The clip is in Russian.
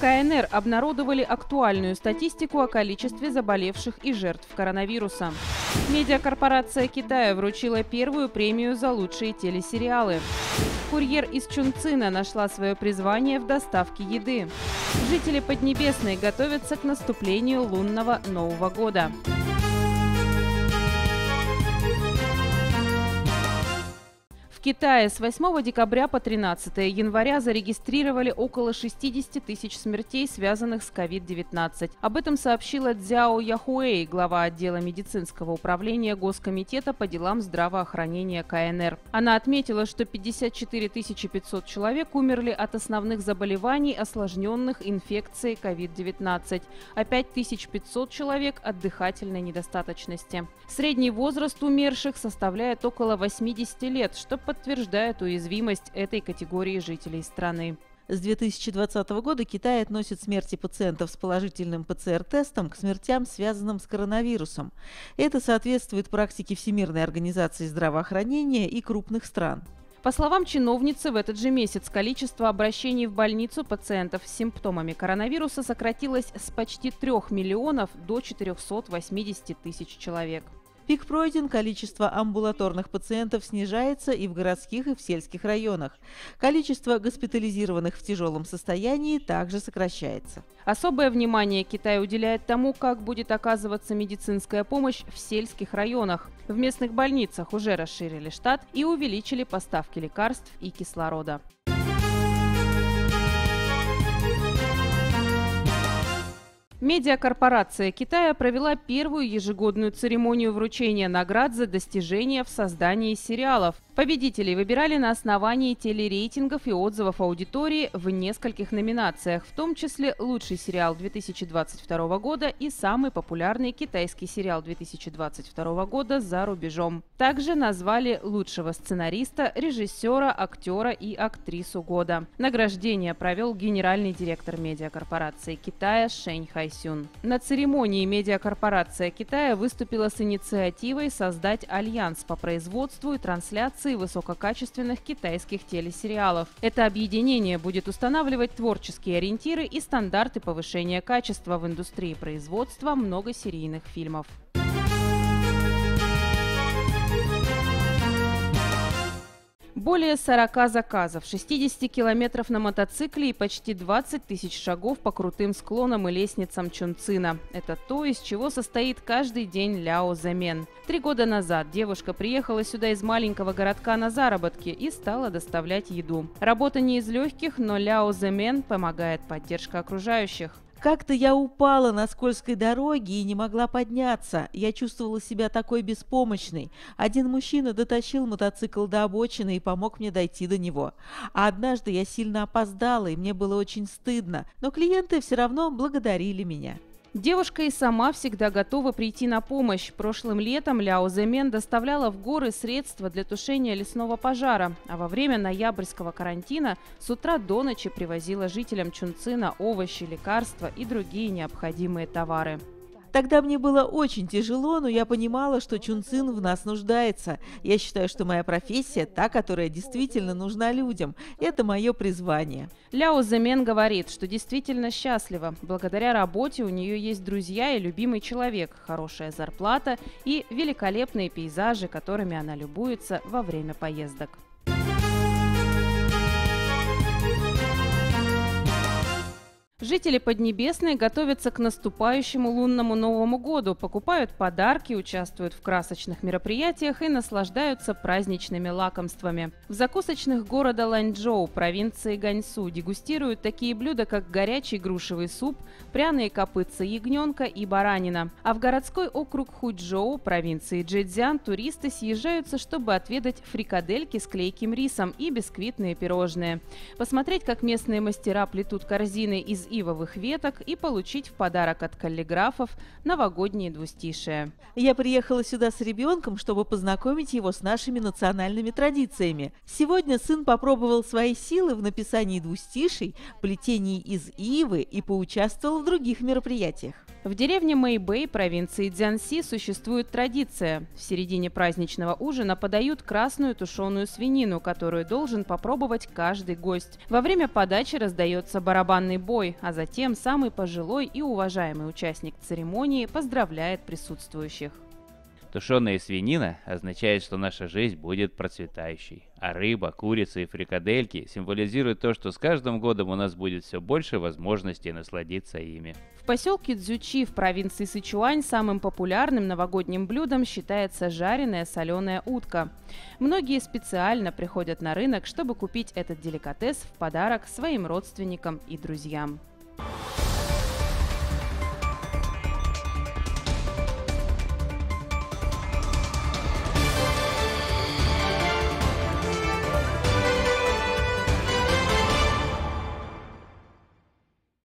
КНР обнародовали актуальную статистику о количестве заболевших и жертв коронавируса. Медиакорпорация Китая вручила первую премию за лучшие телесериалы. Курьер из Чунцина нашла свое призвание в доставке еды. Жители Поднебесной готовятся к наступлению лунного Нового года. В Китае с 8 декабря по 13 января зарегистрировали около 60 тысяч смертей, связанных с COVID-19. Об этом сообщила Цзяо Яхуэй, глава отдела медицинского управления Госкомитета по делам здравоохранения КНР. Она отметила, что 54 500 человек умерли от основных заболеваний, осложненных инфекцией COVID-19, а 5500 человек от дыхательной недостаточности. Средний возраст умерших составляет около 80 лет, что подтверждает уязвимость этой категории жителей страны. С 2020 года Китай относит смерти пациентов с положительным ПЦР-тестом к смертям, связанным с коронавирусом. Это соответствует практике Всемирной организации здравоохранения и крупных стран. По словам чиновницы, в этот же месяц количество обращений в больницу пациентов с симптомами коронавируса сократилось с почти 3 миллионов до 480 тысяч человек. Пик пройден, количество амбулаторных пациентов снижается и в городских, и в сельских районах. Количество госпитализированных в тяжелом состоянии также сокращается. Особое внимание Китай уделяет тому, как будет оказываться медицинская помощь в сельских районах. В местных больницах уже расширили штат и увеличили поставки лекарств и кислорода. Медиакорпорация Китая провела первую ежегодную церемонию вручения наград за достижения в создании сериалов. Победителей выбирали на основании телерейтингов и отзывов аудитории в нескольких номинациях, в том числе лучший сериал 2022 года и самый популярный китайский сериал 2022 года «За рубежом». Также назвали лучшего сценариста, режиссера, актера и актрису года. Награждение провел генеральный директор медиакорпорации Китая Шэнь Хайсюн. На церемонии медиакорпорация Китая выступила с инициативой создать альянс по производству и трансляции высококачественных китайских телесериалов. Это объединение будет устанавливать творческие ориентиры и стандарты повышения качества в индустрии производства многосерийных фильмов. Более 40 заказов, 60 километров на мотоцикле и почти 20 тысяч шагов по крутым склонам и лестницам Чунцина. Это то, из чего состоит каждый день Ляо Замен. Три года назад девушка приехала сюда из маленького городка на заработки и стала доставлять еду. Работа не из легких, но Ляо Замен помогает поддержка окружающих. Как-то я упала на скользкой дороге и не могла подняться. Я чувствовала себя такой беспомощной. Один мужчина дотащил мотоцикл до обочины и помог мне дойти до него. А однажды я сильно опоздала, и мне было очень стыдно. Но клиенты все равно благодарили меня. Девушка и сама всегда готова прийти на помощь. Прошлым летом Ляо Земен доставляла в горы средства для тушения лесного пожара, а во время ноябрьского карантина с утра до ночи привозила жителям Чунцина овощи, лекарства и другие необходимые товары. Тогда мне было очень тяжело, но я понимала, что Чунцин в нас нуждается. Я считаю, что моя профессия та, которая действительно нужна людям. Это мое призвание. Ляо Земен говорит, что действительно счастлива. Благодаря работе у нее есть друзья и любимый человек, хорошая зарплата и великолепные пейзажи, которыми она любуется во время поездок. Жители Поднебесной готовятся к наступающему лунному Новому году, покупают подарки, участвуют в красочных мероприятиях и наслаждаются праздничными лакомствами. В закусочных города Ланчжоу, провинции Ганьсу, дегустируют такие блюда, как горячий грушевый суп, пряные копытца ягненка и баранина. А в городской округ Худжоу, провинции Джэцзян, туристы съезжаются, чтобы отведать фрикадельки с клейким рисом и бисквитные пирожные. Посмотреть, как местные мастера плетут корзины из ивовых веток и получить в подарок от каллиграфов новогодние двустишие. Я приехала сюда с ребенком, чтобы познакомить его с нашими национальными традициями. Сегодня сын попробовал свои силы в написании двустишей, плетении из ивы и поучаствовал в других мероприятиях. В деревне Мэйбэй провинции Дзянси существует традиция. В середине праздничного ужина подают красную тушеную свинину, которую должен попробовать каждый гость. Во время подачи раздается барабанный бой, а затем самый пожилой и уважаемый участник церемонии поздравляет присутствующих. Тушеная свинина означает, что наша жизнь будет процветающей, а рыба, курица и фрикадельки символизируют то, что с каждым годом у нас будет все больше возможностей насладиться ими. В поселке Цзючи в провинции Сычуань самым популярным новогодним блюдом считается жареная соленая утка. Многие специально приходят на рынок, чтобы купить этот деликатес в подарок своим родственникам и друзьям.